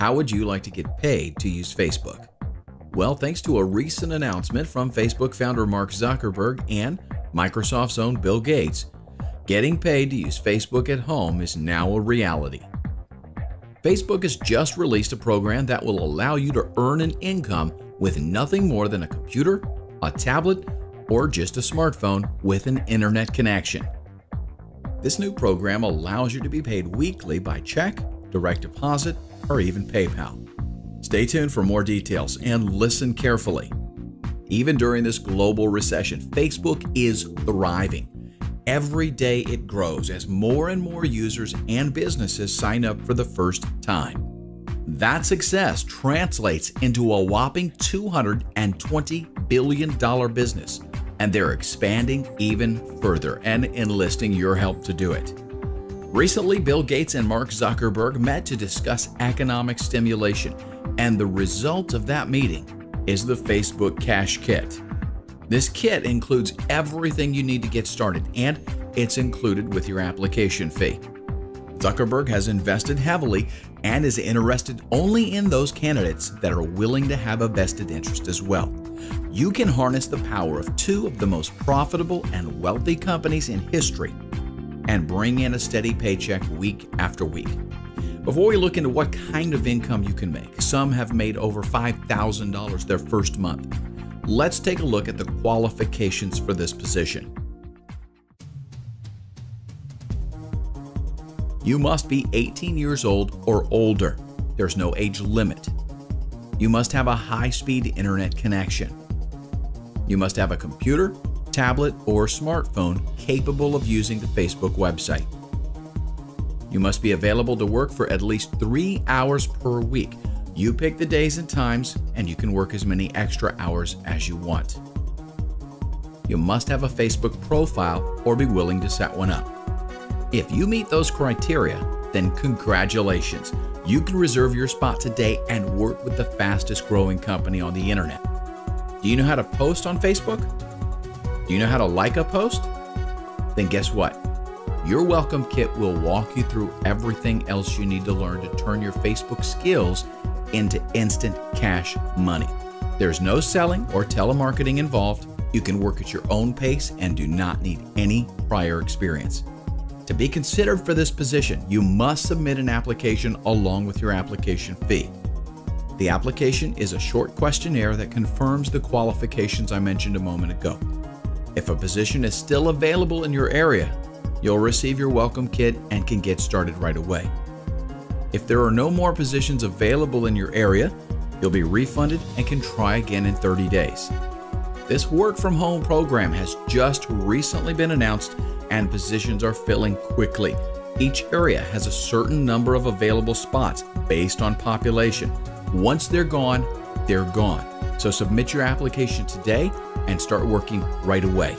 How would you like to get paid to use Facebook? Well, thanks to a recent announcement from Facebook founder Mark Zuckerberg and Microsoft's own Bill Gates, getting paid to use Facebook at home is now a reality. Facebook has just released a program that will allow you to earn an income with nothing more than a computer, a tablet, or just a smartphone with an internet connection. This new program allows you to be paid weekly by check, direct deposit, or even PayPal. Stay tuned for more details and listen carefully. Even during this global recession, Facebook is thriving. Every day it grows as more and more users and businesses sign up for the first time. That success translates into a whopping $220 billion business, and they're expanding even further and enlisting your help to do it. Recently, Bill Gates and Mark Zuckerberg met to discuss economic stimulation, and the result of that meeting is the Facebook Cash Kit. This kit includes everything you need to get started, and it's included with your application fee. Zuckerberg has invested heavily and is interested only in those candidates that are willing to have a vested interest as well. You can harness the power of two of the most profitable and wealthy companies in history and bring in a steady paycheck week after week. Before we look into what kind of income you can make, some have made over $5,000 their first month. Let's take a look at the qualifications for this position. You must be 18 years old or older. There's no age limit. You must have a high speed internet connection. You must have a computer, tablet, or smartphone capable of using the Facebook website. You must be available to work for at least three hours per week. You pick the days and times, and you can work as many extra hours as you want. You must have a Facebook profile or be willing to set one up. If you meet those criteria, then congratulations. You can reserve your spot today and work with the fastest growing company on the internet. Do you know how to post on Facebook? Do you know how to like a post? Then guess what? Your welcome kit will walk you through everything else you need to learn to turn your Facebook skills into instant cash money. There's no selling or telemarketing involved. You can work at your own pace and do not need any prior experience. To be considered for this position, you must submit an application along with your application fee. The application is a short questionnaire that confirms the qualifications I mentioned a moment ago. If a position is still available in your area, you'll receive your welcome kit and can get started right away. If there are no more positions available in your area, you'll be refunded and can try again in 30 days. This work from home program has just recently been announced and positions are filling quickly. Each area has a certain number of available spots based on population. Once they're gone, they're gone. So submit your application today and start working right away.